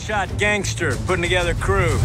hotshot gangster putting together crew.